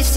Aches